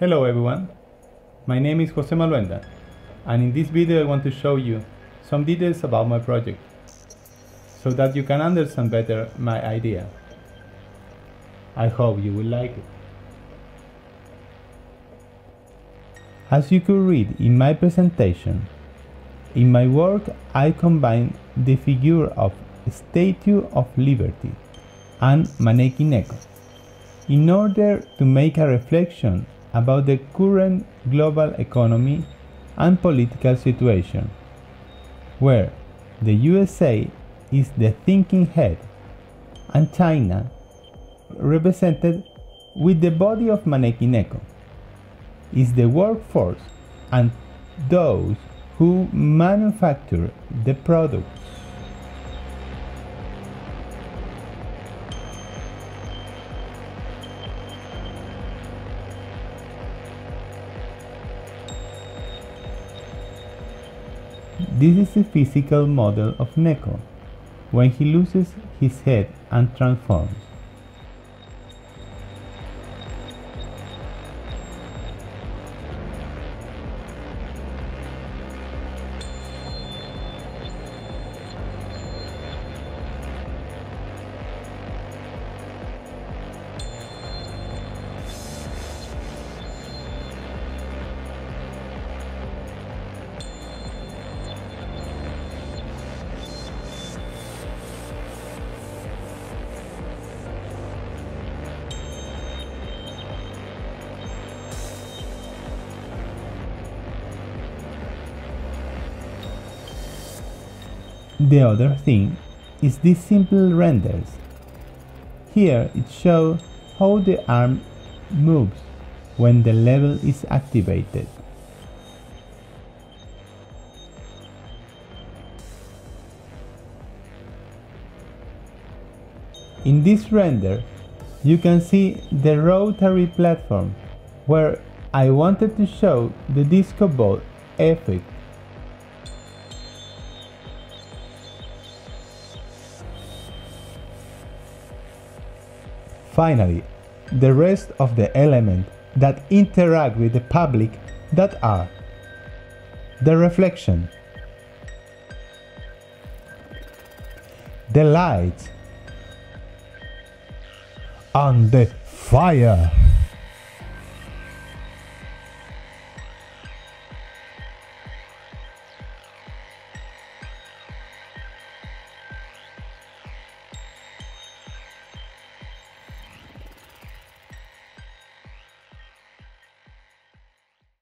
Hello everyone, my name is Jose Maluenda and in this video I want to show you some details about my project so that you can understand better my idea. I hope you will like it. As you could read in my presentation, in my work I combine the figure of Statue of Liberty and Maneki Neko in order to make a reflection about the current global economy and political situation, where the USA is the thinking head and China represented with the body of Maneki Neko is the workforce and those who manufacture the products. This is a physical model of Neko when he loses his head and transforms. The other thing is these simple renders. Here it shows how the arm moves when the level is activated. In this render, you can see the rotary platform where I wanted to show the disco ball effect Finally, the rest of the elements that interact with the public that are the reflection, the light, and the fire.